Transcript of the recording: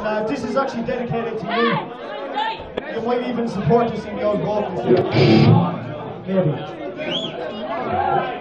Uh, this is actually dedicated to you. You might even support us in your golf vocals. Maybe.